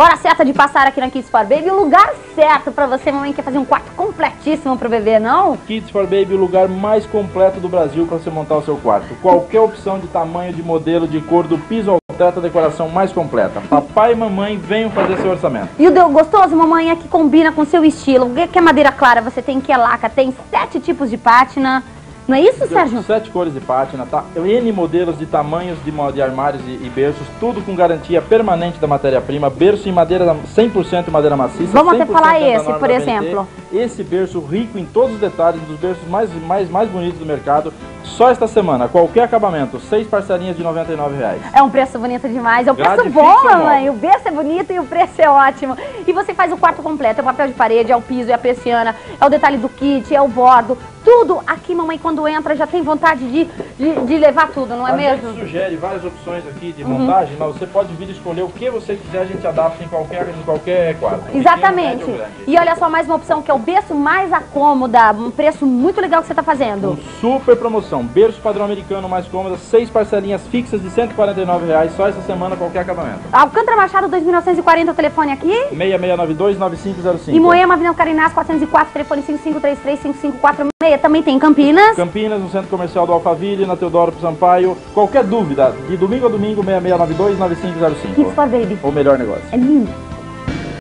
Hora certa de passar aqui na Kids for Baby, o lugar certo pra você, mamãe, quer fazer um quarto completíssimo pro bebê, não? Kids for Baby, o lugar mais completo do Brasil para você montar o seu quarto. Qualquer opção de tamanho, de modelo, de cor, do piso ao teto, a decoração mais completa. Papai e mamãe venham fazer seu orçamento. E o deu gostoso, mamãe, é que combina com o seu estilo. Que é madeira clara, você tem que é laca, tem sete tipos de pátina. Não é isso, Sérgio? Sete cores de pátina, tá? N modelos de tamanhos de, de armários e, e, berços, tudo com garantia permanente da matéria-prima, berço em madeira 100% madeira maciça. Vamos até falar esse, por exemplo. Esse berço rico em todos os detalhes, dos berços mais, mais, mais bonitos do mercado. Só esta semana, qualquer acabamento, seis parcelinhas de R$ reais. É um preço bonito demais, é um preço bom, mamãe. O berço é bonito e o preço é ótimo. E você faz o quarto completo, é o papel de parede, é o piso, é a persiana, é o detalhe do kit, é o bordo, tudo. Aqui, mamãe, quando entra, já tem vontade de, de, de levar tudo, não é a mesmo? A gente sugere várias opções aqui de uhum. montagem, mas você pode vir escolher o que você quiser, a gente adapta em qualquer, em qualquer quarto. Exatamente. e olha só, mais uma opção, que é o berço mais acômoda, um preço muito legal que você está fazendo. Um super promoção, berço padrão americano mais cômoda, seis parcelinhas fixas de 149 reais, só essa semana, qualquer acabamento. Alcântara Machado, 2940, o telefone aqui? 6692-9505. E Moema, Avenida Carinás, 404, telefone 5533-5546 também tem em Campinas. Campinas, no Centro Comercial do Alphaville, na Teodoro Sampaio. Qualquer dúvida, de domingo a domingo, 6692-9505. Kids for Baby. O melhor negócio. É lindo.